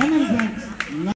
Summer's